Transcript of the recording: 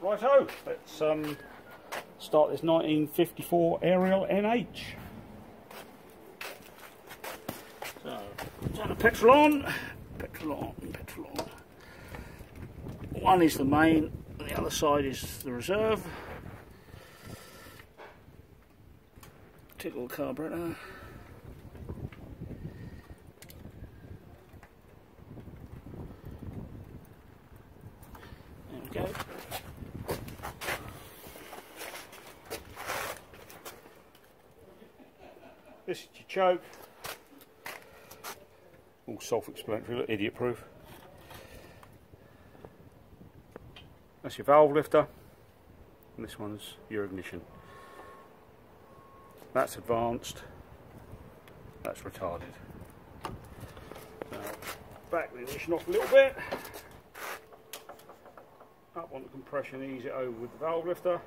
Righto, let's um, start this 1954 Ariel NH. So, turn the petrol on, petrol on, petrol on. One is the main, the other side is the reserve. Tickle carburetor. There we go. This is your choke. All self-explanatory, look, idiot-proof. That's your valve lifter. And this one's your ignition. That's advanced. That's retarded. Now, back the ignition off a little bit. Up on the compression, ease it over with the valve lifter.